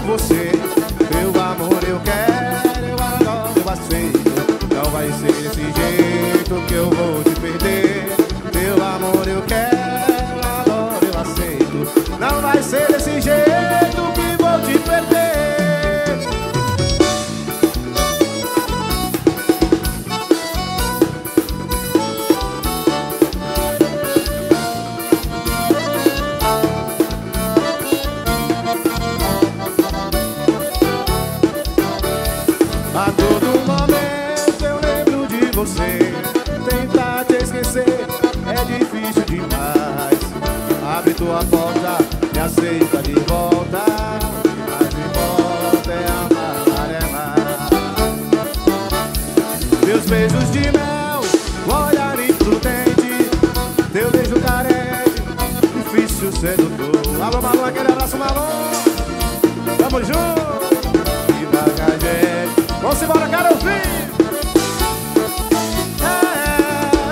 com você. beijos de mel, olhar imprudente, teu beijo carente, difícil sedutor. Alô, Malu, aquele abraço, Malu. Tamo junto. E. Vamos embora, quero eu. É,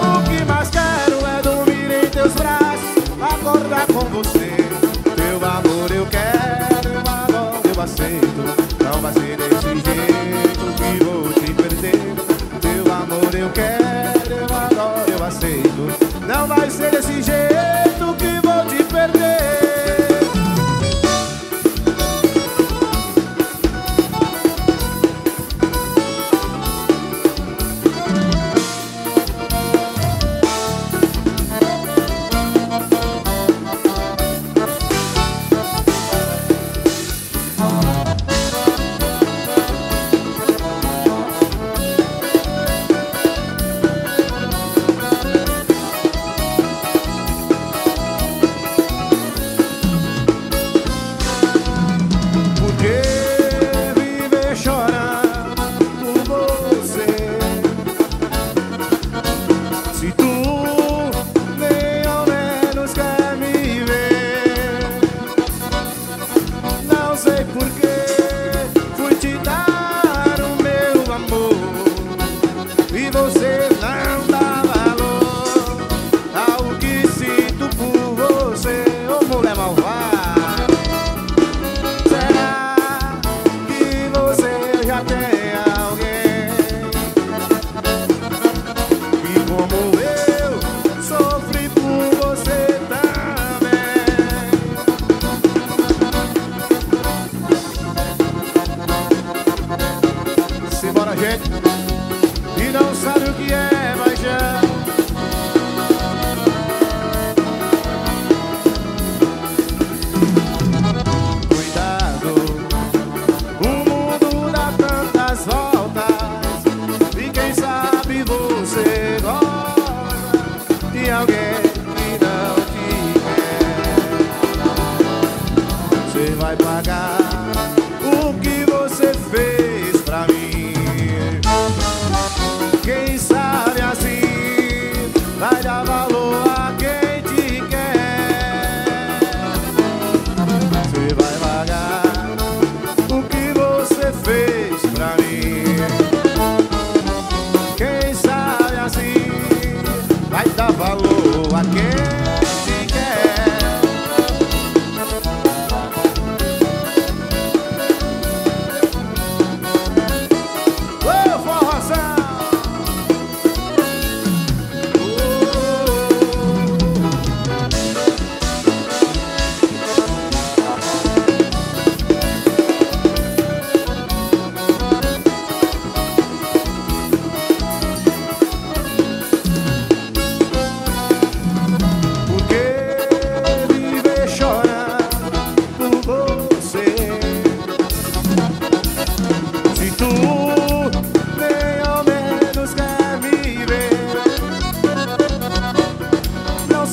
o que mais quero é dormir em teus braços, acordar com você. quero, eu adoro, eu aceito. Não vai ser desse jeito que vou te perder.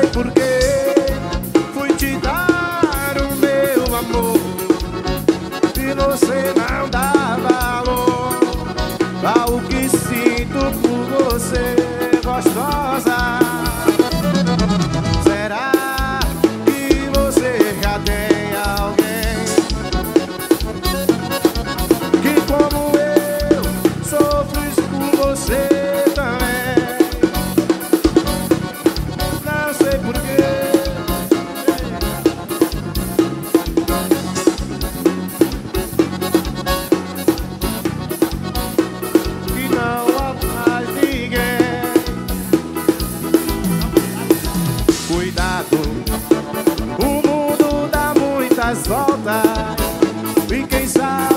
sabe por qué. Volta. E quem sabe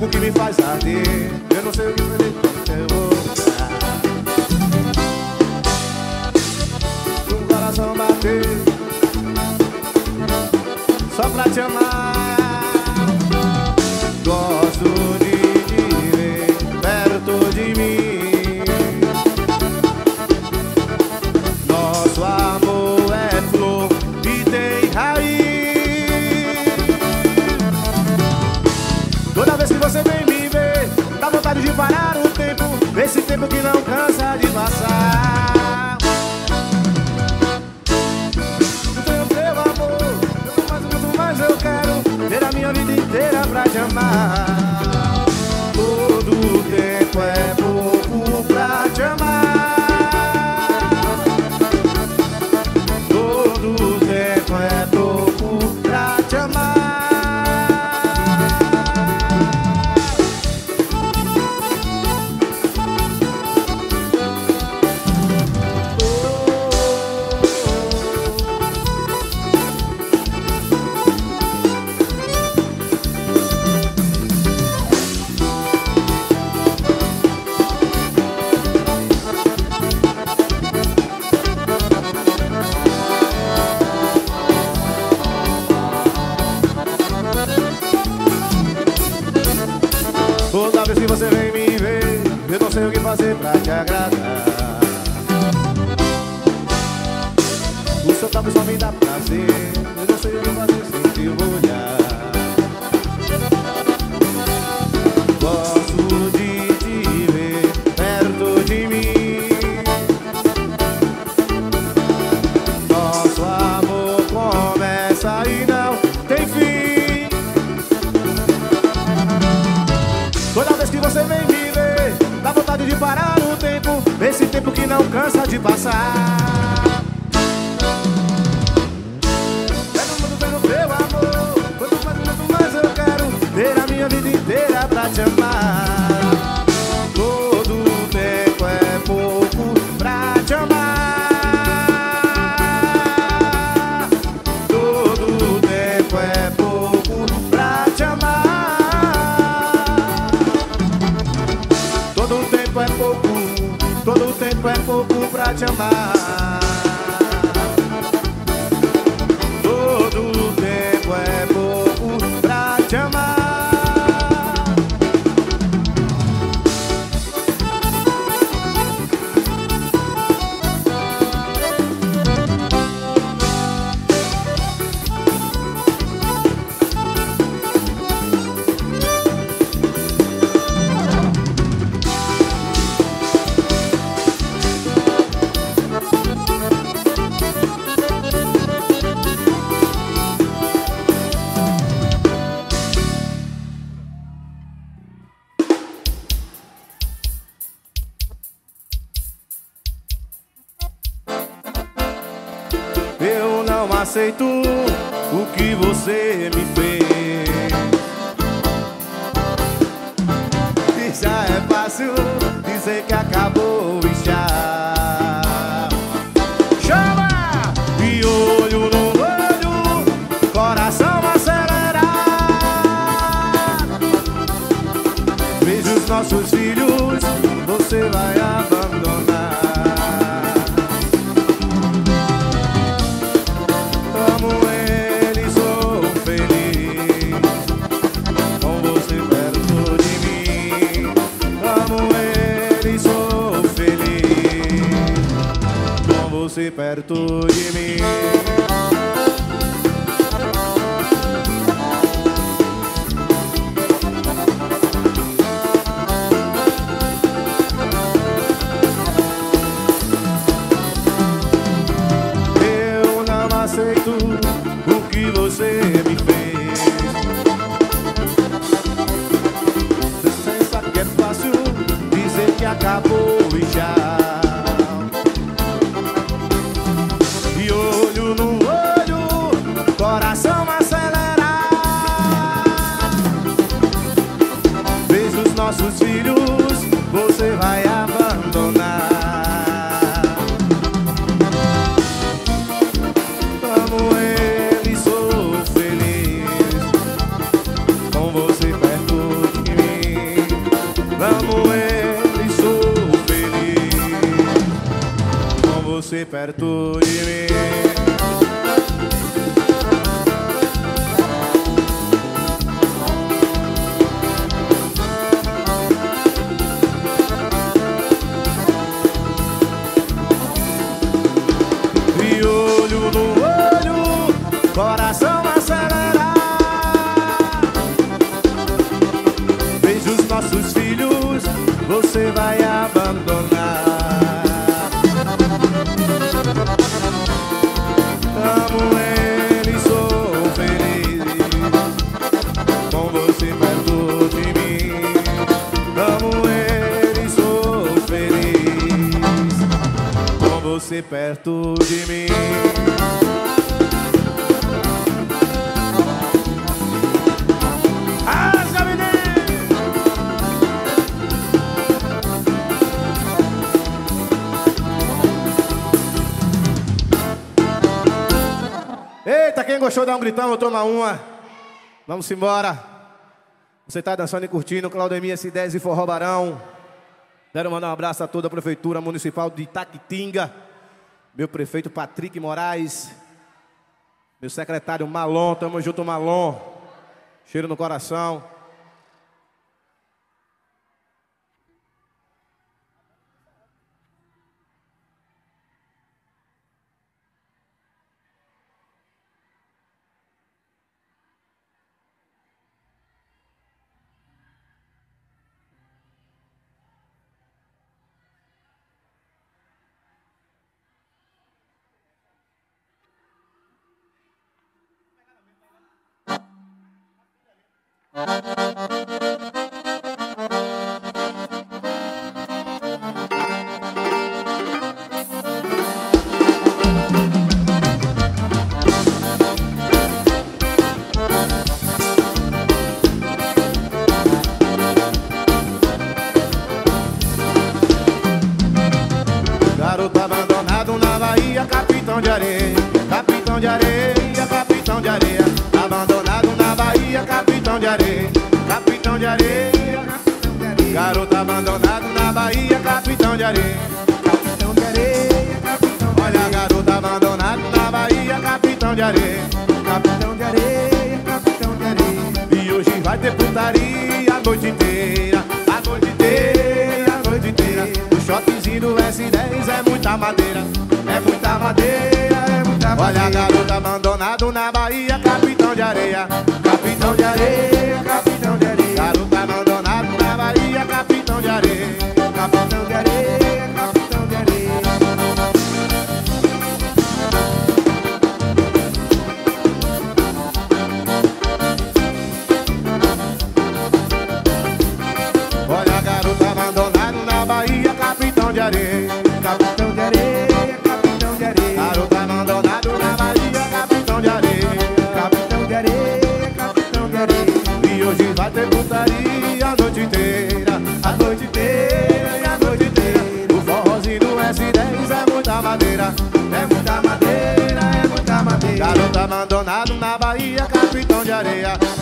fogo que me faz arder. Eu não sei o que fazer pra te voltar. Um coração bater só pra te amar. Gosto de você vem me ver, dá vontade de parar o tempo. Esse tempo que não O seu toque só me dá prazer, eu não sei o que fazer sem te olhar. Gosto de te ver perto de mim. Nosso amor começa e não tem fim. Toda vez que você vem me ver, dá vontade de parar o tempo, esse tempo que não cansa de passar. Te amar. Todo tempo é pouco pra te amar. Todo tempo é pouco pra te amar. Todo tempo é pouco, todo tempo é pouco pra te amar. Não aceito o que você me fez. E já é fácil dizer que acabou e já. Chama! E olho no olho, coração acelerado. Vejo os nossos filhos, você vai abandonar. Perto de mim. Quem gostou, dá um gritão, eu toma uma. Vamos embora. Você tá dançando e curtindo Claudemir S10 e Forró Barão. Quero mandar um abraço a toda a Prefeitura Municipal de Itaquitinga, meu prefeito Patrick Moraes, meu secretário Malon, tamo junto Malon, cheiro no coração. Muita madeira, é muita madeira, é muita madeira. Olha, garoto abandonado na Bahia, capitão de areia, capitão de areia, inteira, a noite inteira e a noite inteira. O forrozinho do S10 é muita madeira, é muita madeira, é muita madeira. Garota abandonado na Bahia, capitão de areia.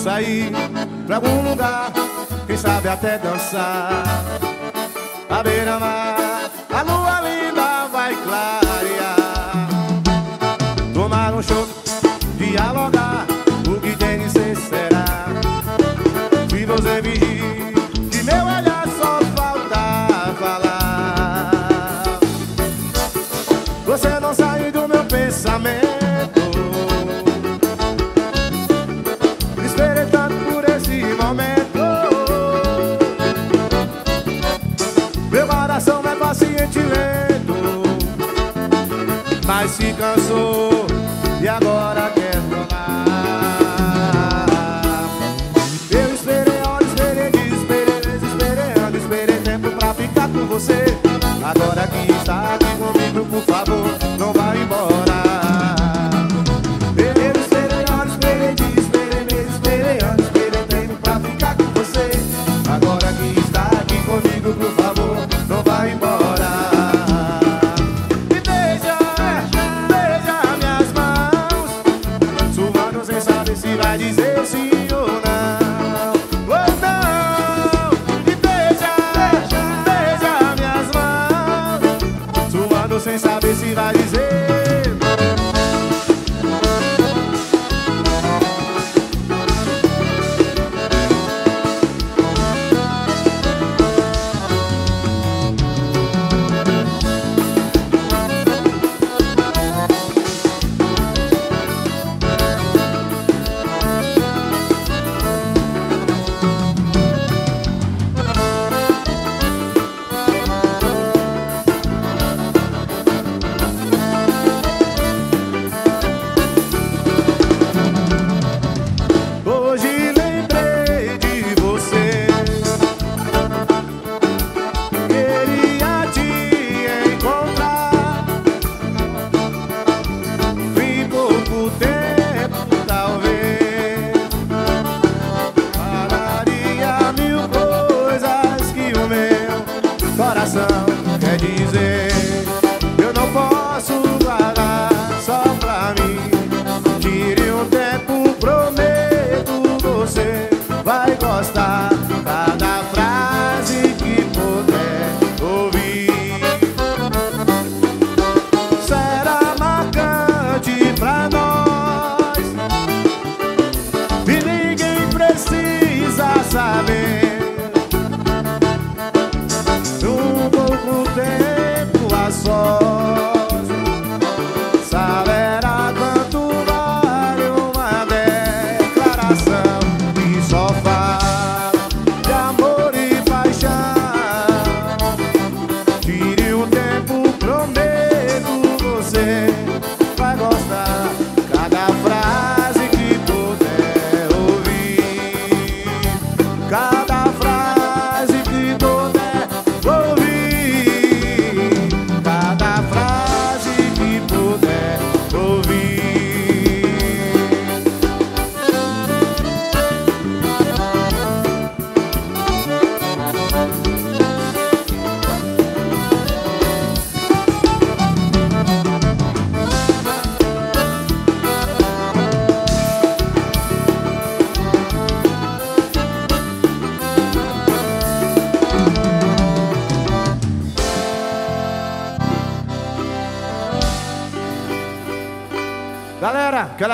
sair pra algum lugar, quem sabe até dançar. A beira-mar. cansou e agora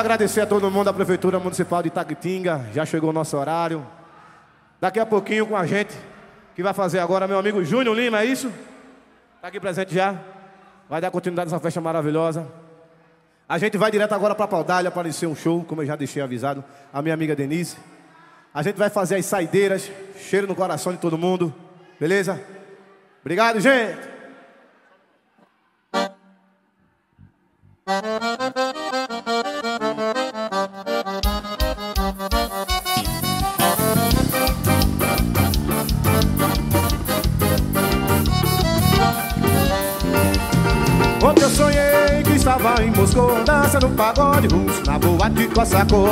agradecer a todo mundo da Prefeitura Municipal de Itaquitinga. Já chegou o nosso horário. Daqui a pouquinho com a gente, que vai fazer agora meu amigo Júnior Lima, é isso? Tá aqui presente já? Vai dar continuidade nessa festa maravilhosa. A gente vai direto agora para Paudalha iniciar um show, como eu já deixei avisado, a minha amiga Denise. A gente vai fazer as saideiras, cheiro no coração de todo mundo, beleza? Obrigado, gente! Em Moscou Dançando pagode russo na boate com a sacô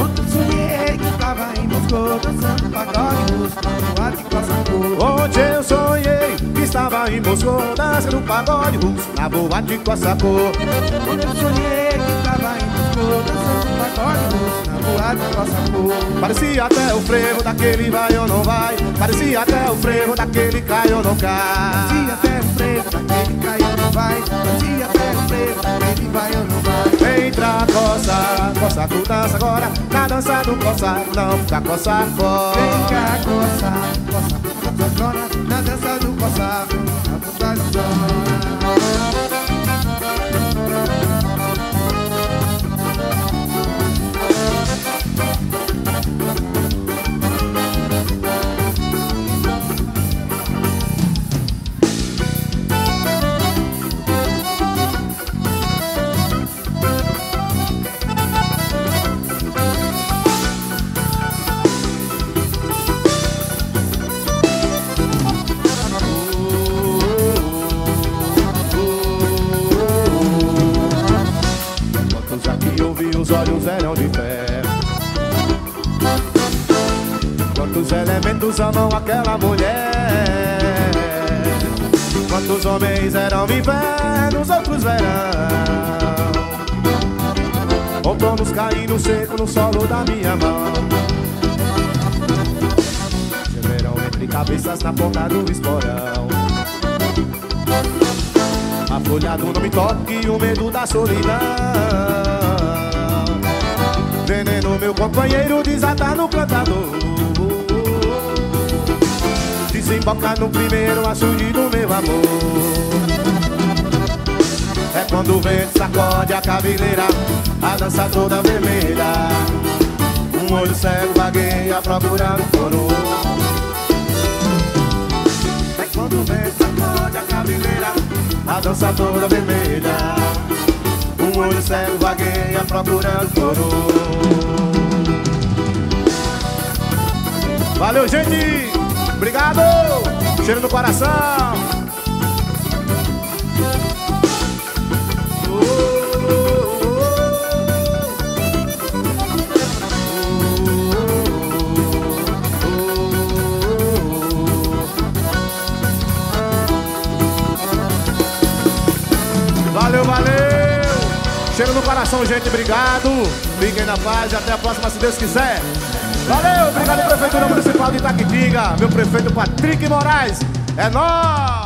Ontem sonhei que estava em Moscou Dançando pagode russo na boate com a sacô Ontem eu sonhei que estava em Moscou Dançando pagode russo na boate com a sacô Ontem eu sonhei que estava em Moscou Dançando pagode russo na boate com a sacô Parecia até o frevo daquele vai ou não vai. Parecia até o frevo daquele cai ou não cai. Até o frevo daquele cai ou não vai Se até o frevo daquele vai ou não vai. Entra, coça, coça com dança agora. Na dança do coça, não fica coça Vem fora. Cá coçar, coça com a zona Na dança do coçar, na bunda de zona os olhos eram de fé. Quantos elementos amam aquela mulher? Quantos homens eram invernos, outros verão? Outonos caindo seco no solo da minha mão. Gemerão entre cabeças na ponta do esporão. A folha do não me toque o medo da solidão Veneno meu companheiro desatar no plantador. Desemboca no primeiro açude do meu amor. É quando o vento sacode a cabeleira A dança toda vermelha. Um olho cego vagueia procurando coroa. É quando o vento sacode a cabeleira A dança toda vermelha Olho cego vagueia procurando coroa Valeu, gente! Obrigado! Cheiro no coração! Coração, gente, obrigado! Fiquem na paz e até a próxima, se Deus quiser! Valeu, obrigado Prefeitura Municipal de Itaquitinga, meu prefeito Patrick Moraes. É nóis!